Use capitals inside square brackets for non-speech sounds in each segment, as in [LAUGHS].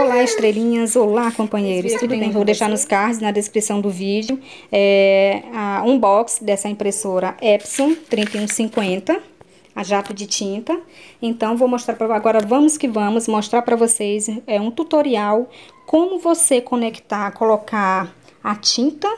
Olá, estrelinhas. Olá, companheiros. Tudo bem? Vou deixar nos cards, na descrição do vídeo, é, a unbox dessa impressora Epson 3150, a jato de tinta. Então, vou mostrar para agora, vamos que vamos, mostrar para vocês é um tutorial como você conectar, colocar a tinta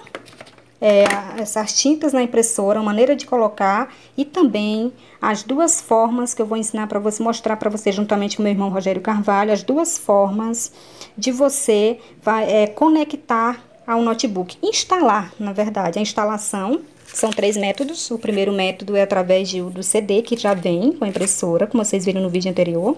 é, essas tintas na impressora, a maneira de colocar e também as duas formas que eu vou ensinar para você, mostrar para você juntamente com meu irmão Rogério Carvalho, as duas formas de você vai, é, conectar ao notebook, instalar, na verdade, a instalação são três métodos. O primeiro método é através de, do CD, que já vem com a impressora, como vocês viram no vídeo anterior.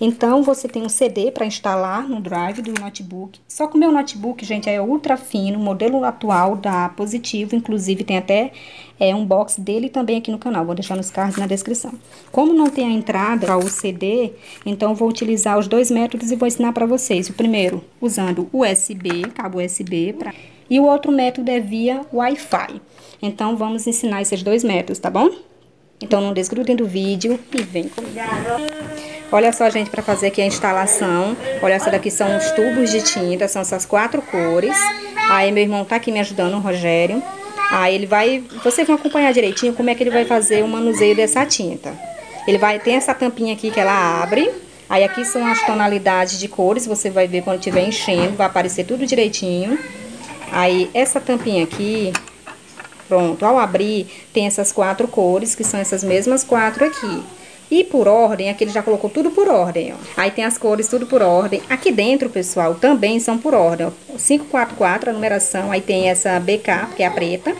Então, você tem um CD para instalar no drive do notebook. Só que o meu notebook, gente, é ultra fino, modelo atual da Positivo, inclusive tem até é, um box dele também aqui no canal. Vou deixar nos cards na descrição. Como não tem a entrada para o CD, então vou utilizar os dois métodos e vou ensinar para vocês. O primeiro, usando USB, cabo USB, pra... e o outro método é via Wi-Fi. Então, vamos ensinar esses dois métodos, tá bom? Então, não desgrudem do vídeo e vem comigo. Olha só, gente, para fazer aqui a instalação. Olha, essa daqui são os tubos de tinta, são essas quatro cores. Aí, meu irmão tá aqui me ajudando, o Rogério. Aí, ele vai... Vocês vão acompanhar direitinho como é que ele vai fazer o manuseio dessa tinta. Ele vai ter essa tampinha aqui que ela abre. Aí, aqui são as tonalidades de cores. Você vai ver quando estiver enchendo, vai aparecer tudo direitinho. Aí, essa tampinha aqui, Pronto, ao abrir, tem essas quatro cores, que são essas mesmas quatro aqui. E por ordem, aqui ele já colocou tudo por ordem, ó. Aí tem as cores tudo por ordem. Aqui dentro, pessoal, também são por ordem, ó. 544 a numeração, aí tem essa BK, que é a preta,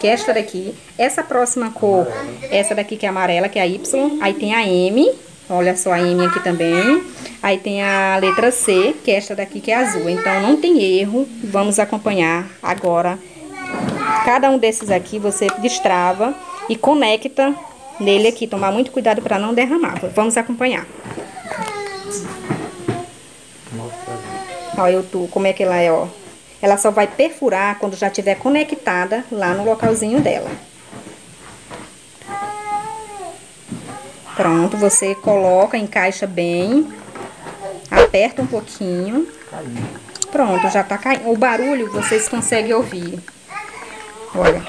que é esta daqui. Essa próxima cor, essa daqui que é amarela, que é a Y. Aí tem a M, olha só a M aqui também. Aí tem a letra C, que é esta daqui que é azul. Então, não tem erro. Vamos acompanhar agora Cada um desses aqui você destrava e conecta nele aqui. Tomar muito cuidado para não derramar. Vamos acompanhar. Olha o como é que ela é, ó. Ela só vai perfurar quando já estiver conectada lá no localzinho dela. Pronto, você coloca, encaixa bem. Aperta um pouquinho. Pronto, já tá caindo. O barulho vocês conseguem ouvir. Olha.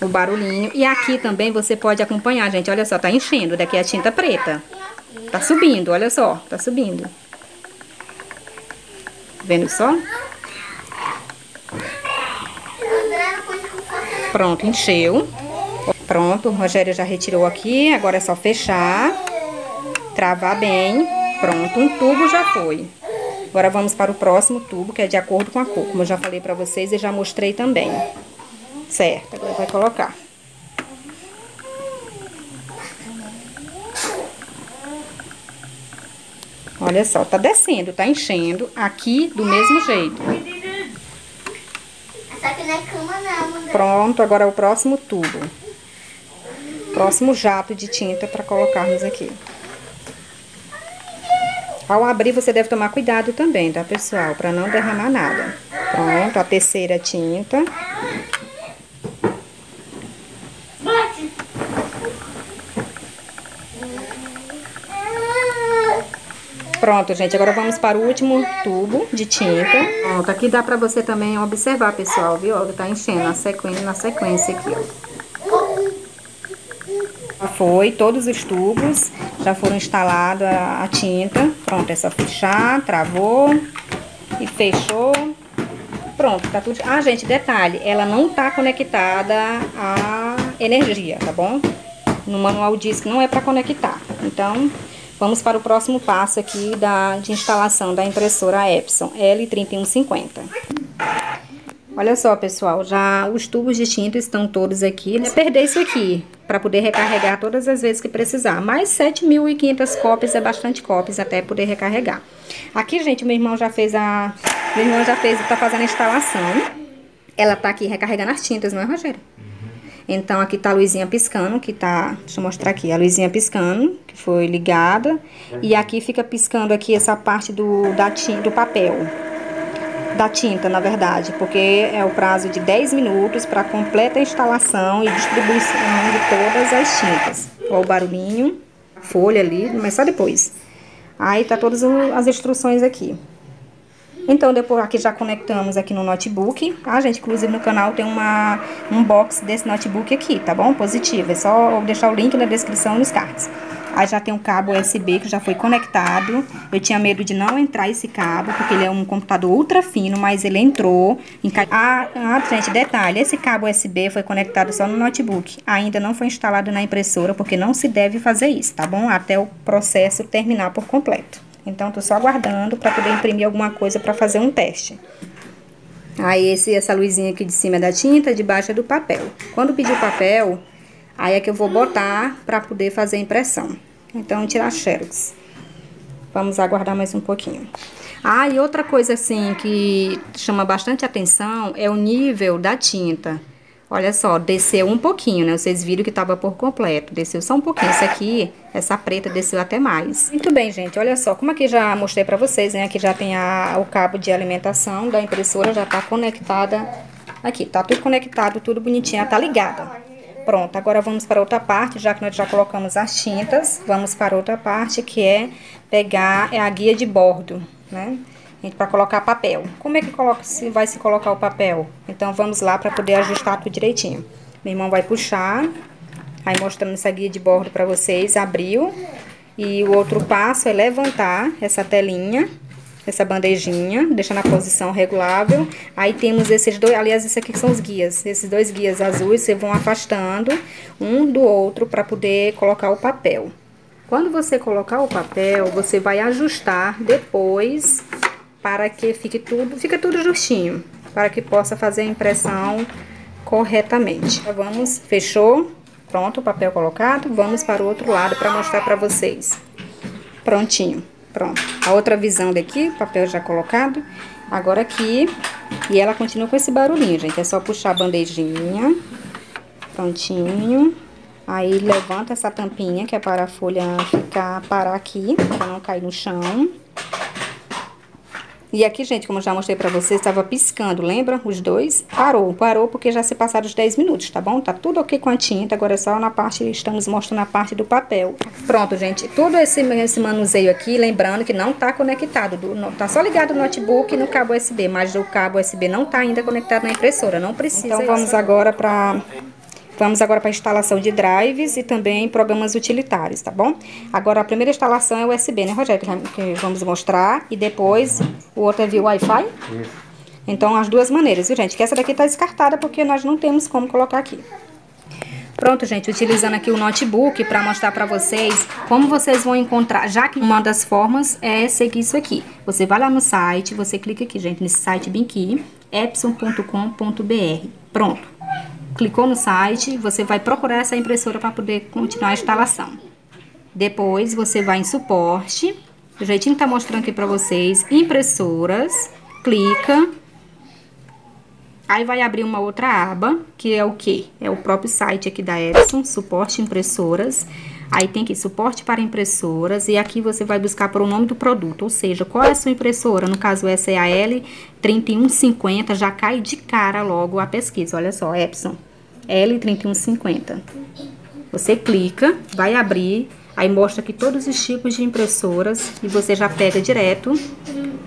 O barulhinho. E aqui também você pode acompanhar, gente. Olha só, tá enchendo. Daqui é a tinta preta. Tá subindo, olha só. Tá subindo. Vendo só? Pronto, encheu. Pronto, o Rogério já retirou aqui. Agora é só fechar. Travar bem. Pronto, um tubo já foi. Agora vamos para o próximo tubo, que é de acordo com a cor, como eu já falei pra vocês e já mostrei também. Certo, agora vai colocar. Olha só, tá descendo, tá enchendo aqui do mesmo jeito. Pronto, agora é o próximo tubo. Próximo jato de tinta para colocarmos aqui. Ao abrir, você deve tomar cuidado também, tá, pessoal? Para não derramar nada. Pronto, a terceira tinta. Pronto, gente, agora vamos para o último tubo de tinta. Pronto, aqui dá pra você também observar, pessoal, viu? Ó, tá enchendo na sequência, na sequência aqui, ó. Foi, todos os tubos já foram instalados a, a tinta. Pronto, é só fechar, travou e fechou. Pronto, tá tudo... Ah, gente, detalhe, ela não tá conectada à energia, tá bom? No manual diz que não é para conectar. Então, vamos para o próximo passo aqui da, de instalação da impressora Epson L3150. Olha só, pessoal, já os tubos de tinta estão todos aqui. Né? Perder isso aqui, para poder recarregar todas as vezes que precisar. Mais 7.500 cópias é bastante cópias até poder recarregar. Aqui, gente, meu irmão já fez a... Meu irmão já fez, tá fazendo a instalação. Ela tá aqui recarregando as tintas, não é, Rogério? Então, aqui tá a luzinha piscando, que tá... Deixa eu mostrar aqui. A luzinha piscando, que foi ligada. E aqui fica piscando aqui essa parte do, da tinta, do papel da tinta, na verdade, porque é o prazo de 10 minutos para completa instalação e distribuição de todas as tintas. Olha o barulhinho, folha ali, mas só depois. Aí tá todas as instruções aqui. Então, depois aqui já conectamos aqui no notebook. Ah, gente, inclusive no canal tem uma, um box desse notebook aqui, tá bom? Positivo. É só deixar o link na descrição nos cards. Aí já tem um cabo USB que já foi conectado. Eu tinha medo de não entrar esse cabo, porque ele é um computador ultra fino, mas ele entrou. Ah, ah, gente, detalhe, esse cabo USB foi conectado só no notebook. Ainda não foi instalado na impressora, porque não se deve fazer isso, tá bom? Até o processo terminar por completo. Então, tô só aguardando para poder imprimir alguma coisa para fazer um teste. Aí, esse, essa luzinha aqui de cima é da tinta, de baixo é do papel. Quando pedir o papel, Aí é que eu vou botar para poder fazer a impressão. Então, tirar xerox. Vamos aguardar mais um pouquinho. Ah, e outra coisa assim que chama bastante atenção é o nível da tinta. Olha só, desceu um pouquinho, né? Vocês viram que estava por completo. Desceu só um pouquinho. Essa aqui, essa preta, desceu até mais. Muito bem, gente. Olha só, como aqui já mostrei para vocês, né? Aqui já tem a, o cabo de alimentação da impressora, já está conectada. Aqui, tá tudo conectado, tudo bonitinho, tá ligada. Pronto, agora vamos para outra parte, já que nós já colocamos as tintas, vamos para outra parte que é pegar é a guia de bordo, né? Para colocar papel. Como é que coloca, se vai se colocar o papel? Então vamos lá para poder ajustar tudo direitinho. Meu irmão vai puxar, aí mostrando essa guia de bordo para vocês, abriu. E o outro passo é levantar essa telinha essa bandejinha, deixa na posição regulável. Aí temos esses dois, aliás, esses aqui são os guias. Esses dois guias azuis, vocês vão afastando um do outro para poder colocar o papel. Quando você colocar o papel, você vai ajustar depois para que fique tudo, fica tudo justinho, para que possa fazer a impressão corretamente. Vamos, fechou? Pronto, o papel colocado. Vamos para o outro lado para mostrar para vocês. Prontinho. Pronto. A outra visão daqui, papel já colocado. Agora aqui. E ela continua com esse barulhinho, gente. É só puxar a bandejinha. Prontinho. Aí levanta essa tampinha, que é para a folha ficar, parar aqui, para não cair no chão. E aqui, gente, como eu já mostrei pra vocês, estava piscando, lembra? Os dois. Parou, parou porque já se passaram os 10 minutos, tá bom? Tá tudo ok com a tinta, agora é só na parte, estamos mostrando a parte do papel. Pronto, gente, todo esse, esse manuseio aqui, lembrando que não tá conectado, do, não, tá só ligado no notebook e no cabo USB, mas o cabo USB não tá ainda conectado na impressora, não precisa. Então, vamos agora pra Vamos agora para a instalação de drives e também programas utilitários, tá bom? Agora, a primeira instalação é USB, né, Rogério? Que vamos mostrar. E depois, o outro é via Wi-Fi? Isso. Então, as duas maneiras, viu, gente? Que essa daqui tá descartada porque nós não temos como colocar aqui. Pronto, gente, utilizando aqui o notebook para mostrar para vocês como vocês vão encontrar, já que uma das formas é seguir isso aqui. Você vai lá no site, você clica aqui, gente, nesse site bem aqui, epson.com.br. Pronto clicou no site, você vai procurar essa impressora para poder continuar a instalação. Depois você vai em suporte, o jeitinho que tá mostrando aqui para vocês, impressoras, clica. Aí vai abrir uma outra aba, que é o que? É o próprio site aqui da Epson, suporte impressoras. Aí tem aqui suporte para impressoras e aqui você vai buscar por o nome do produto, ou seja, qual é a sua impressora? No caso, essa é a L3150, já cai de cara logo a pesquisa, olha só, Epson. L3150. Você clica, vai abrir, aí mostra aqui todos os tipos de impressoras e você já pega direto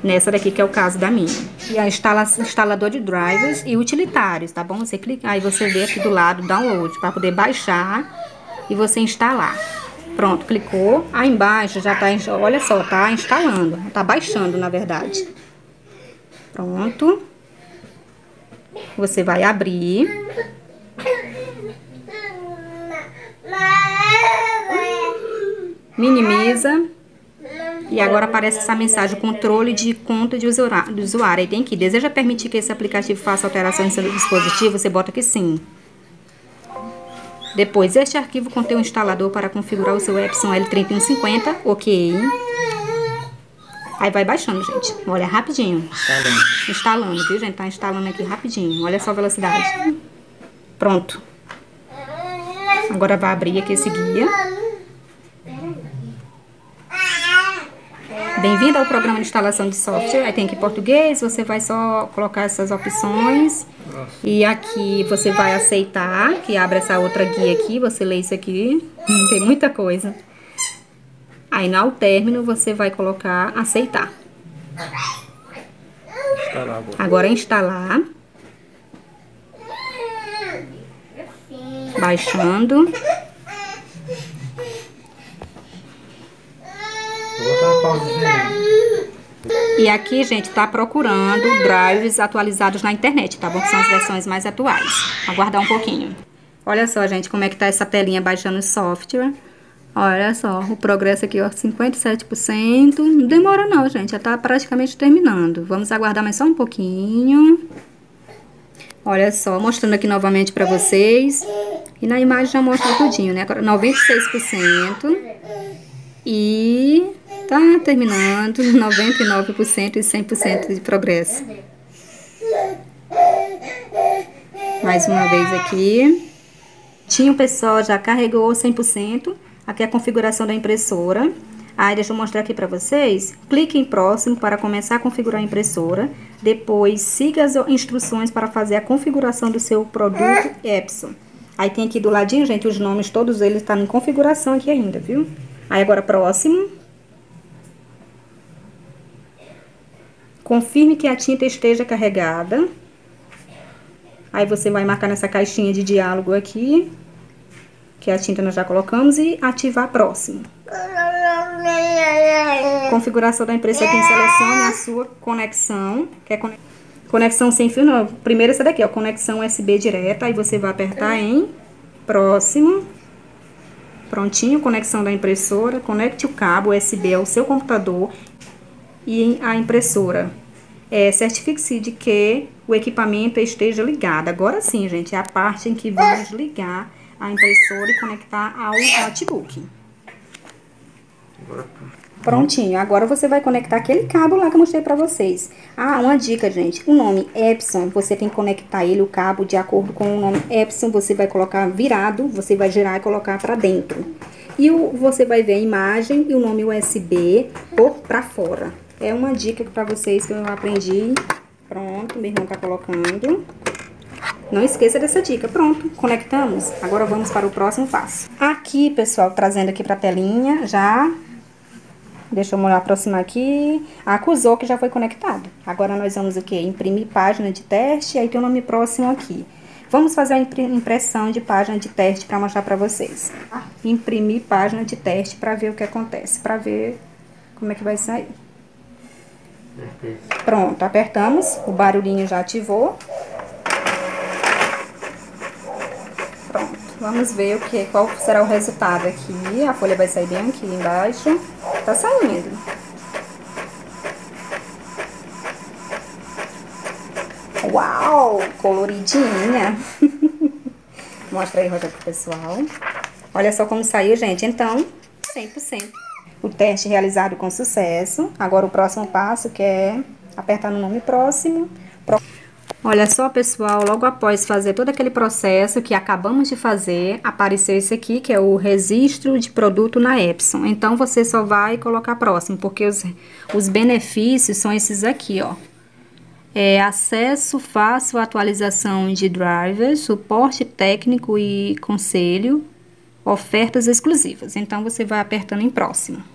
nessa daqui que é o caso da minha. E a instala instalador de drivers e utilitários, tá bom? Você clica, aí você vê aqui do lado download para poder baixar e você instalar. Pronto, clicou, aí embaixo já tá, olha só, tá instalando, tá baixando na verdade. Pronto. Você vai abrir. Minimiza. E agora aparece essa mensagem, controle de conta de usuário. Aí tem que, deseja permitir que esse aplicativo faça alterações em seu dispositivo? Você bota que sim. Depois, este arquivo contém um instalador para configurar o seu Epson L3150. Ok. Aí vai baixando, gente. Olha, rapidinho. Instalando. Instalando, viu, gente? Tá instalando aqui rapidinho. Olha só a velocidade. Pronto. Agora vai abrir aqui esse guia. Bem-vindo ao programa de instalação de software. Aí tem aqui português, você vai só colocar essas opções. E aqui você vai aceitar, que abre essa outra guia aqui, você lê isso aqui. Tem muita coisa. Aí, no término, você vai colocar aceitar. Instalar agora. Agora, instalar. Baixando. E aqui, gente, tá procurando drives atualizados na internet, tá bom? Que são as versões mais atuais. Aguardar um pouquinho. Olha só, gente, como é que tá essa telinha baixando o software. Olha só, o progresso aqui, ó, 57%. Não demora não, gente, já tá praticamente terminando. Vamos aguardar mais só um pouquinho. Olha só, mostrando aqui novamente pra vocês. E na imagem já mostra tudinho, né? Agora, 96%. E tá terminando, [LAUGHS] 99% e 100% de progresso. Mais uma vez aqui. Tinha o pessoal já carregou 100%. Aqui é a configuração da impressora. Aí, deixa eu mostrar aqui para vocês. Clique em próximo para começar a configurar a impressora. Depois, siga as instruções para fazer a configuração do seu produto Epson. Aí tem aqui do ladinho, gente, os nomes, todos eles estão tá em configuração aqui ainda, viu? Aí agora próximo. Confirme que a tinta esteja carregada. Aí você vai marcar nessa caixinha de diálogo aqui que a tinta nós já colocamos, e ativar próximo. Configuração da impressora, quem selecione a sua conexão, que é conexão sem fio, não, primeiro essa daqui, ó, conexão USB direta, aí você vai apertar em próximo, prontinho, conexão da impressora, conecte o cabo USB ao seu computador e a impressora. É, Certifique-se de que o equipamento esteja ligado. Agora sim, gente, é a parte em que vamos ligar a impressora e conectar ao notebook. Prontinho, agora você vai conectar aquele cabo lá que eu mostrei pra vocês. Ah, uma dica, gente. O nome Epson, você tem que conectar ele, o cabo, de acordo com o nome Epson, você vai colocar virado, você vai girar e colocar pra dentro. E o, você vai ver a imagem e o nome USB por pra fora. É uma dica pra vocês que eu aprendi. Pronto, meu irmão tá colocando. Não esqueça dessa dica. Pronto, conectamos. Agora vamos para o próximo passo. Aqui, pessoal, trazendo aqui para a telinha, já... Deixa eu aproximar aqui. Acusou que já foi conectado. Agora nós vamos o quê? Imprimir página de teste, aí tem o nome próximo aqui. Vamos fazer a impressão de página de teste para mostrar para vocês. Imprimir página de teste para ver o que acontece, para ver como é que vai sair. Pronto, apertamos, o barulhinho já ativou. Vamos ver o que, qual será o resultado aqui. A folha vai sair bem aqui embaixo. Tá saindo. Uau! Coloridinha. [LAUGHS] Mostra aí, Roger, pro pessoal. Olha só como saiu, gente. Então, 100%. O teste realizado com sucesso. Agora o próximo passo, que é apertar no nome próximo. Olha só, pessoal, logo após fazer todo aquele processo que acabamos de fazer, apareceu esse aqui, que é o registro de produto na Epson. Então, você só vai colocar próximo, porque os, os benefícios são esses aqui, ó. É, acesso fácil à atualização de drivers, suporte técnico e conselho, ofertas exclusivas. Então, você vai apertando em próximo.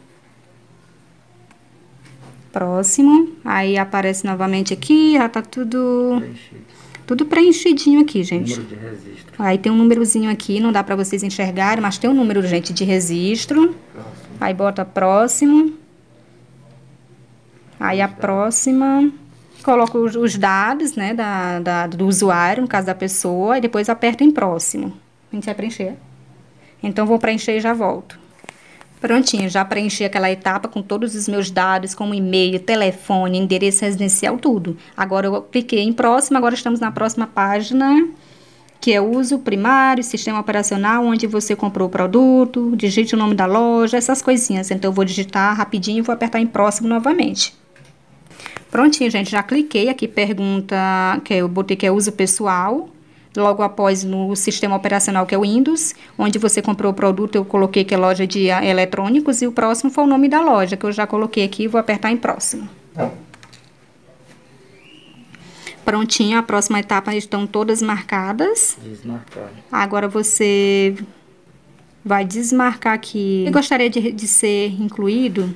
Próximo. Aí aparece novamente aqui, já tá tudo... Preenchido. Tudo preenchidinho aqui, gente. Número de registro. Aí tem um númerozinho aqui, não dá pra vocês enxergarem, mas tem um número, gente, de registro. Próximo. Aí bota próximo. Aí a próxima... Coloca os, os dados, né, da, da, do usuário, no caso da pessoa, e depois aperta em próximo. A gente vai preencher. Então, vou preencher e já volto. Prontinho, já preenchi aquela etapa com todos os meus dados, como e-mail, telefone, endereço residencial, tudo. Agora eu cliquei em próximo, agora estamos na próxima página, que é uso primário, sistema operacional, onde você comprou o produto, digite o nome da loja, essas coisinhas. Então eu vou digitar rapidinho e vou apertar em próximo novamente. Prontinho, gente, já cliquei aqui, pergunta, que eu botei que é uso pessoal, logo após no sistema operacional que é o Windows, onde você comprou o produto, eu coloquei que é loja de eletrônicos e o próximo foi o nome da loja, que eu já coloquei aqui, vou apertar em próximo. Prontinho, a próxima etapa estão todas marcadas. Desmarcado. Agora você vai desmarcar aqui. Eu gostaria de, de ser incluído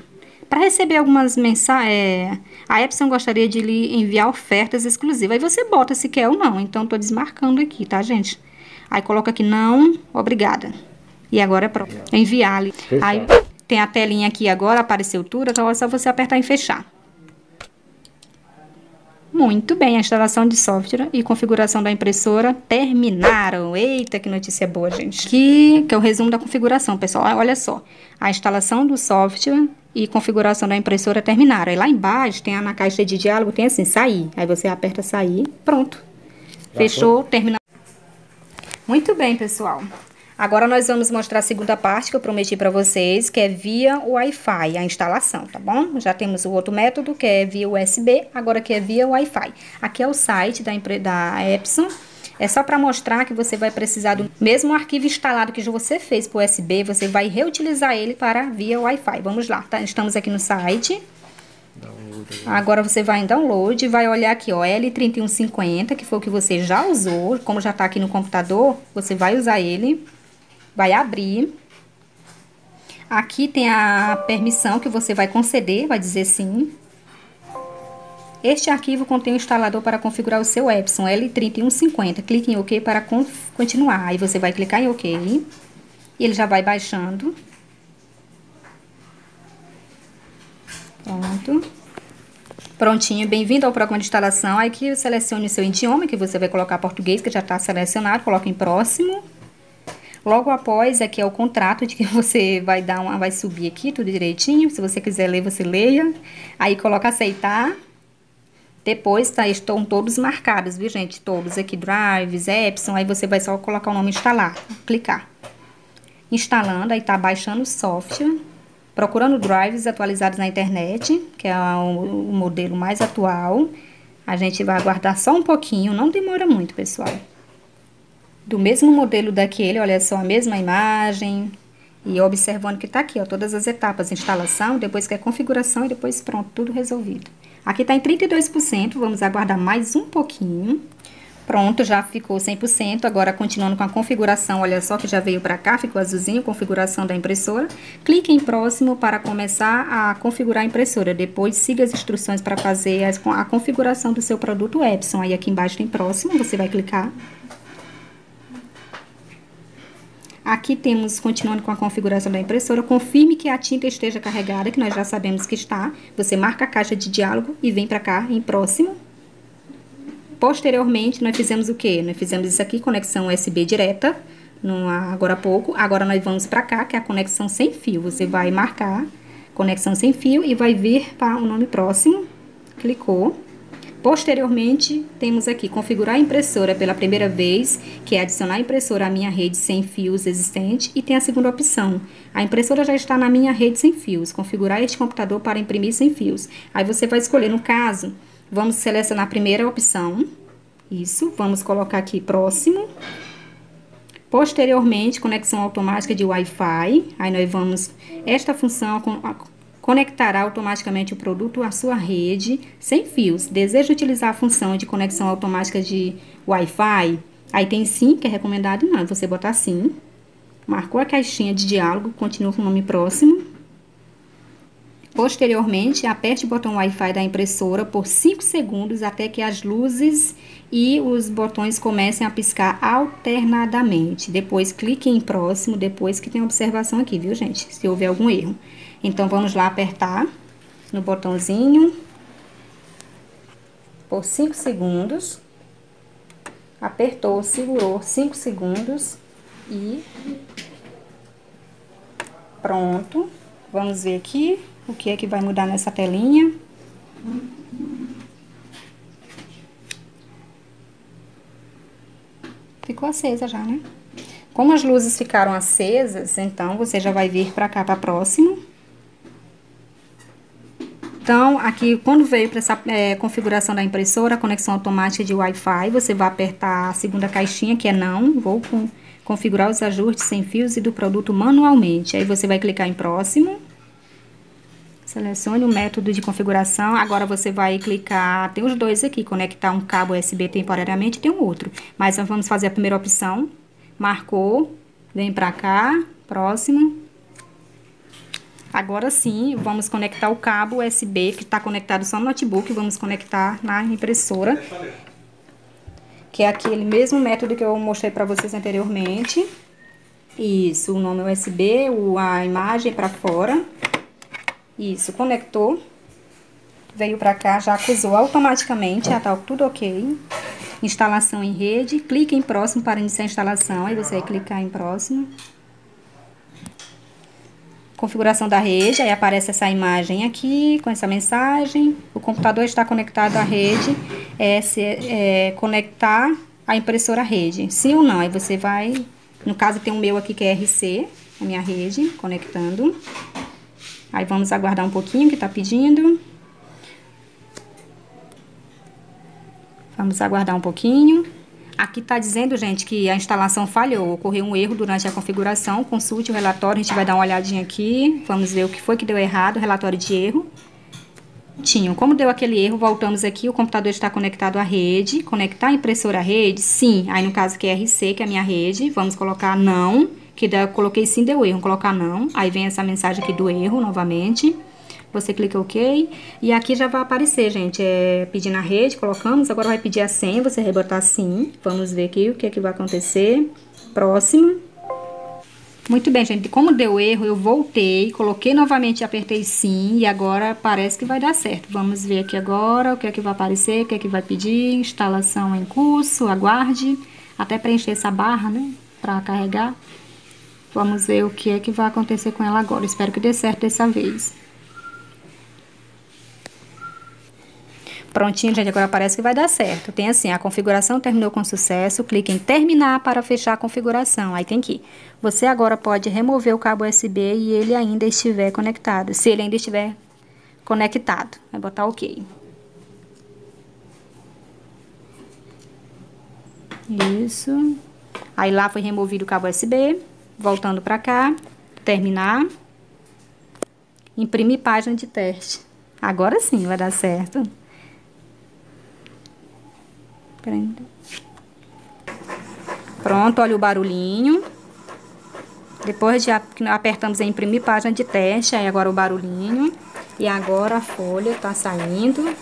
para receber algumas mensagens. É, a Epson gostaria de lhe enviar ofertas exclusivas. Aí você bota se quer ou não. Então, tô desmarcando aqui, tá, gente? Aí coloca aqui não, obrigada. E agora é pronto. Enviar-lhe. Aí tem a telinha aqui agora, apareceu tudo, então é só você apertar em fechar. Muito bem, a instalação de software e configuração da impressora terminaram. Eita, que notícia boa, gente. Que, que é o resumo da configuração, pessoal. Olha só, a instalação do software e configuração da impressora terminaram. Aí lá embaixo, tem na caixa de diálogo, tem assim, sair. Aí você aperta sair, pronto. Fechou, terminou. Muito bem, pessoal. Agora nós vamos mostrar a segunda parte que eu prometi para vocês, que é via Wi-Fi, a instalação, tá bom? Já temos o outro método, que é via USB, agora que é via Wi-Fi. Aqui é o site da, da Epson. É só para mostrar que você vai precisar do mesmo arquivo instalado que você fez por USB, você vai reutilizar ele para via Wi-Fi. Vamos lá, tá? Estamos aqui no site. Agora você vai em download, vai olhar aqui, ó, L3150, que foi o que você já usou, como já está aqui no computador, você vai usar ele vai abrir. Aqui tem a permissão que você vai conceder, vai dizer sim. Este arquivo contém o instalador para configurar o seu Epson L3150. Clique em OK para continuar. Aí você vai clicar em OK. E ele já vai baixando. Pronto. Prontinho, bem-vindo ao programa de instalação. Aí que selecione o seu idioma, que você vai colocar português, que já está selecionado. Coloque em próximo. Logo após, aqui é o contrato de que [LAUGHS] você vai dar uma, vai subir aqui tudo direitinho. Se você quiser ler, você leia. Aí coloca aceitar. Depois, tá, estão todos marcados, viu, gente? Todos aqui, drives, Epson. Aí você vai só colocar o nome instalar, clicar. Instalando, aí tá baixando o software. Procurando drives atualizados na internet, que é o, o modelo mais atual. A gente vai aguardar só um pouquinho, não demora muito, pessoal do mesmo modelo daquele, olha só, a mesma imagem, e observando que está aqui, ó, todas as etapas, instalação, depois que é configuração e depois pronto, tudo resolvido. Aqui está em 32%, vamos aguardar mais um pouquinho. Pronto, já ficou 100%, agora continuando com a configuração, olha só que já veio para cá, ficou azulzinho, configuração da impressora. Clique em próximo para começar a configurar a impressora, depois siga as instruções para fazer a configuração do seu produto Epson. Aí aqui embaixo tem próximo, você vai clicar Aqui temos, continuando com a configuração da impressora, confirme que a tinta esteja carregada, que nós já sabemos que está. Você marca a caixa de diálogo e vem para cá em próximo. Posteriormente, nós fizemos o quê? Nós fizemos isso aqui, conexão USB direta, no, agora há pouco. Agora nós vamos para cá, que é a conexão sem fio. Você vai marcar conexão sem fio e vai vir para o nome próximo. Clicou. Posteriormente, temos aqui configurar a impressora pela primeira vez, que é adicionar a impressora à minha rede sem fios existente, e tem a segunda opção. A impressora já está na minha rede sem fios, configurar este computador para imprimir sem fios. Aí você vai escolher, no caso, vamos selecionar a primeira opção, isso, vamos colocar aqui próximo. Posteriormente, conexão automática de Wi-Fi, aí nós vamos, esta função conectará automaticamente o produto à sua rede sem fios. Deseja utilizar a função de conexão automática de Wi-Fi? Aí tem sim, que é recomendado não, você botar sim. Marcou a caixinha de diálogo, continua com o nome próximo. Posteriormente, aperte o botão Wi-Fi da impressora por 5 segundos até que as luzes e os botões comecem a piscar alternadamente. Depois, clique em próximo, depois que tem observação aqui, viu, gente? Se houver algum erro. Então, vamos lá apertar no botãozinho por 5 segundos. Apertou, segurou 5 segundos e pronto. Vamos ver aqui o que é que vai mudar nessa telinha. Ficou acesa já, né? Como as luzes ficaram acesas, então você já vai vir para cá para próximo. Então, aqui, quando veio para essa é, configuração da impressora, conexão automática de Wi-Fi, você vai apertar a segunda caixinha, que é não, vou com, configurar os ajustes sem fios e do produto manualmente. Aí você vai clicar em próximo. Selecione o método de configuração. Agora você vai clicar, tem os dois aqui, conectar um cabo USB temporariamente, tem um outro. Mas nós vamos fazer a primeira opção. Marcou, vem para cá, Próximo. Agora sim, vamos conectar o cabo USB que está conectado só no notebook. Vamos conectar na impressora. Que é aquele mesmo método que eu mostrei para vocês anteriormente. Isso, o nome USB, a imagem para fora. Isso, conectou. Veio para cá, já acusou automaticamente, já tá tudo ok. Instalação em rede, clique em próximo para iniciar a instalação, aí você vai clicar em próximo. Configuração da rede, aí aparece essa imagem aqui, com essa mensagem. O computador está conectado à rede, é, se, é conectar a impressora à rede. Sim ou não? Aí você vai, no caso tem o meu aqui que é RC, a minha rede, conectando. Aí vamos aguardar um pouquinho que está pedindo. Vamos aguardar um pouquinho. Aqui está dizendo, gente, que a instalação falhou. Ocorreu um erro durante a configuração. Consulte o relatório, a gente vai dar uma olhadinha aqui. Vamos ver o que foi que deu errado, relatório de erro. Tinha. Como deu aquele erro, voltamos aqui, o computador está conectado à rede. Conectar a impressora à rede? Sim. Aí no caso que é RC, que é a minha rede, vamos colocar não que eu coloquei sim, deu erro, colocar não. Aí vem essa mensagem aqui do erro novamente. Você clica OK. E aqui já vai aparecer, gente, é pedir na rede, colocamos. Agora vai pedir a senha, você vai botar sim. Vamos ver aqui o que é que vai acontecer. Próximo. Muito bem, gente. Como deu erro, eu voltei, coloquei novamente apertei sim. E agora parece que vai dar certo. Vamos ver aqui agora o que é que vai aparecer, o que é que vai pedir. Instalação em curso, aguarde. Até preencher essa barra, né? Pra carregar. Vamos ver o que é que vai acontecer com ela agora. Espero que dê certo dessa vez. Prontinho, gente, agora parece que vai dar certo. Tem assim, a configuração terminou com sucesso, clique em terminar para fechar a configuração. Aí tem que Você agora pode remover o cabo USB e ele ainda estiver conectado. Se ele ainda estiver conectado, vai botar OK. Isso. Aí lá foi removido o cabo USB. Voltando para cá, terminar. Imprimir página de teste. Agora sim vai dar certo. Pronto, olha o barulhinho. Depois de apertamos em imprimir página de teste, aí agora o barulhinho. E agora a folha tá saindo.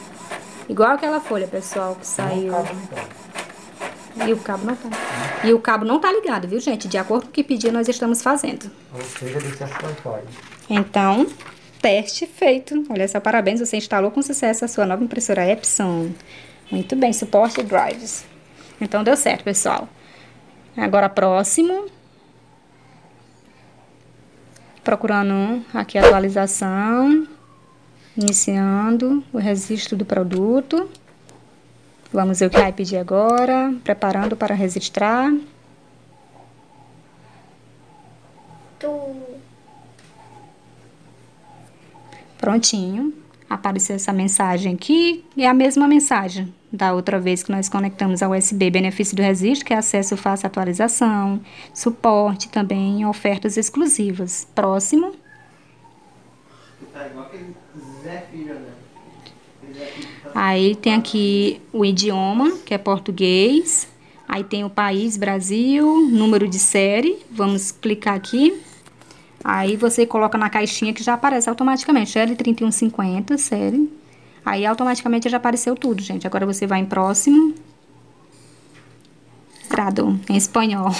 Igual aquela folha, pessoal, que saiu. E o cabo não tá. E o cabo não tá ligado, viu, gente? De acordo com o que pediu, nós estamos fazendo. Ou seja, Então, teste feito. Olha só, parabéns, você instalou com sucesso a sua nova impressora Epson. Muito bem, suporte drives. Então, deu certo, pessoal. Agora, próximo. Procurando aqui a atualização. Iniciando o registro do produto. Vamos ver o que vai pedir agora. Preparando para registrar. Prontinho. Apareceu essa mensagem aqui. É a mesma mensagem da outra vez que nós conectamos ao USB. Benefício do registro, que é acesso fácil à atualização. Suporte também, ofertas exclusivas. Próximo. Tá né? Aí tem aqui o idioma, que é português. Aí tem o país, Brasil, número de série. Vamos clicar aqui. Aí você coloca na caixinha que já aparece automaticamente. L3150, série. Aí automaticamente já apareceu tudo, gente. Agora você vai em próximo. Trado em espanhol.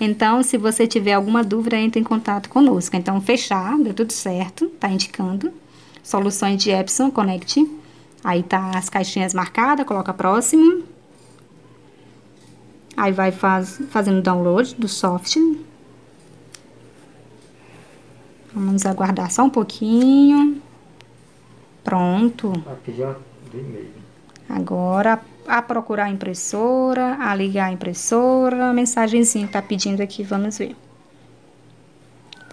Então, se você tiver alguma dúvida, entre em contato conosco. Então, fechar, deu tudo certo, tá indicando. Soluções de Epson Connect. Aí tá as caixinhas marcadas, coloca próximo. Aí vai faz, fazendo download do software. Vamos aguardar só um pouquinho. Pronto. Agora, a procurar a impressora, a ligar a impressora, a mensagenzinha tá pedindo aqui, vamos ver.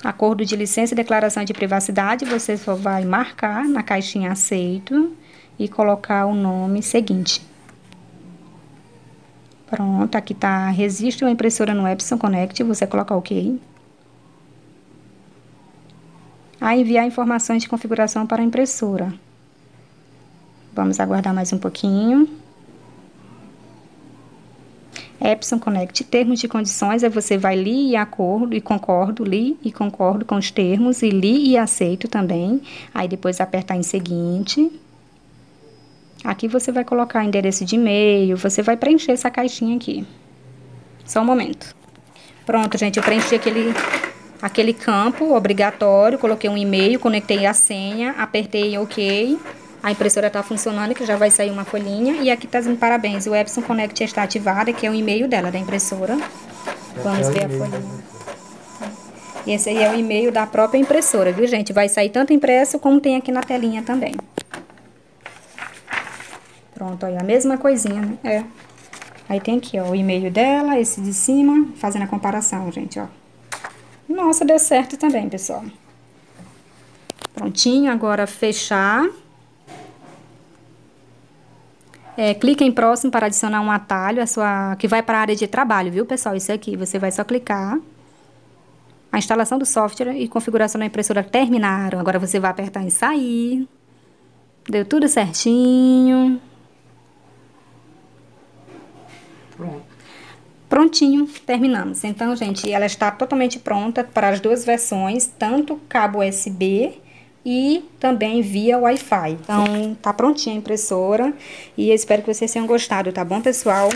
Acordo de licença e declaração de privacidade, você só vai marcar na caixinha aceito e colocar o nome seguinte. Pronto, aqui tá resiste uma impressora no Epson Connect, você coloca OK. A enviar informações de configuração para a impressora. Vamos aguardar mais um pouquinho. Epson Connect, termos de condições, aí você vai li e acordo e concordo, li e concordo com os termos e li e aceito também. Aí depois apertar em seguinte. Aqui você vai colocar endereço de e-mail, você vai preencher essa caixinha aqui. Só um momento. Pronto, gente, eu preenchi aquele, aquele campo obrigatório, coloquei um e-mail, conectei a senha, apertei OK. A impressora está funcionando, que já vai sair uma folhinha. E aqui está dizendo parabéns, o Epson Connect está ativado, que é o e-mail dela, da impressora. Vamos ver a folhinha. E esse aí é o e-mail da própria impressora, viu, gente? Vai sair tanto impresso como tem aqui na telinha também. Pronto, aí a mesma coisinha, né? É. Aí tem aqui, ó, o e-mail dela, esse de cima, fazendo a comparação, gente, ó. Nossa, deu certo também, pessoal. Prontinho, agora fechar. É, clique em próximo para adicionar um atalho, a sua, que vai para a área de trabalho, viu, pessoal? Isso aqui, você vai só clicar. A instalação do software e configuração da impressora terminaram. Agora você vai apertar em sair. Deu tudo certinho. Pronto. Prontinho, terminamos. Então, gente, ela está totalmente pronta para as duas versões, tanto cabo USB e também via Wi-Fi. Então, tá prontinha a impressora e eu espero que vocês tenham gostado, tá bom, pessoal?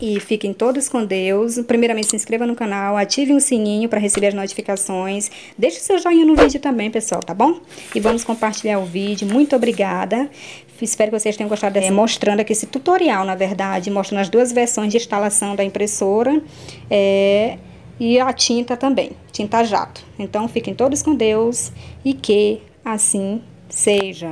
E fiquem todos com Deus. Primeiramente, se inscreva no canal, ative o sininho para receber as notificações. Deixe seu joinha no vídeo também, pessoal, tá bom? E vamos compartilhar o vídeo. Muito obrigada. Espero que vocês tenham gostado dessa, mostrando aqui esse tutorial, na verdade, mostrando as duas versões de instalação da impressora. É e a tinta também, tinta jato. Então, fiquem todos com Deus e que assim seja.